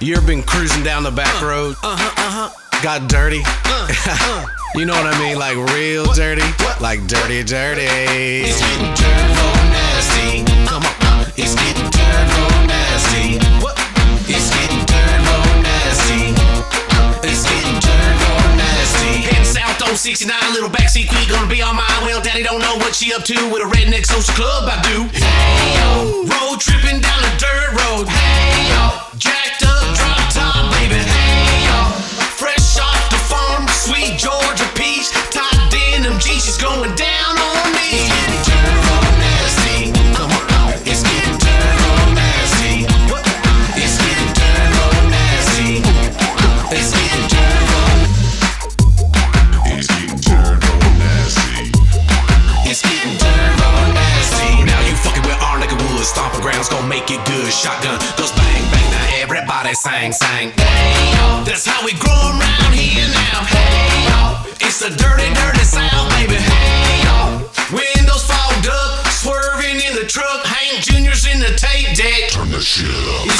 You ever been cruising down the back road? Uh huh, uh huh. Got dirty? Uh, uh. you know what I mean? Like real What? dirty? What? Like dirty, dirty. It's getting dirt road nasty. Come on, it's getting dirt road nasty. What? It's getting dirt road nasty. It's getting dirt road nasty. Heading south on 69, little backseat quick, gonna be on my well. Daddy don't know what she up to with a redneck social club. I do. Hey yo, road tripping make it good. Shotgun goes bang bang. Now everybody sang sang. Hey yo, that's how we grow around here now. Hey yo, it's a dirty dirty sound, baby. Hey yo, windows fogged up, swerving in the truck. Hank Junior's in the tape deck. Turn the shit up.